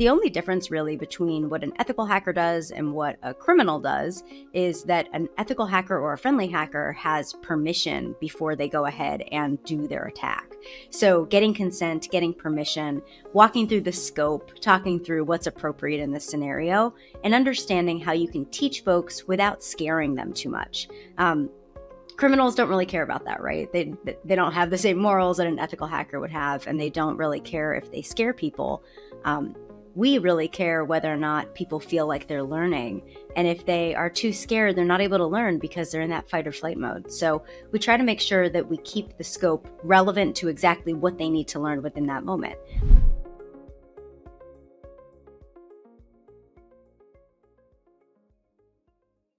The only difference, really, between what an ethical hacker does and what a criminal does is that an ethical hacker or a friendly hacker has permission before they go ahead and do their attack. So, getting consent, getting permission, walking through the scope, talking through what's appropriate in this scenario, and understanding how you can teach folks without scaring them too much. Um, criminals don't really care about that, right? They they don't have the same morals that an ethical hacker would have, and they don't really care if they scare people. Um, we really care whether or not people feel like they're learning. And if they are too scared, they're not able to learn because they're in that fight or flight mode. So we try to make sure that we keep the scope relevant to exactly what they need to learn within that moment.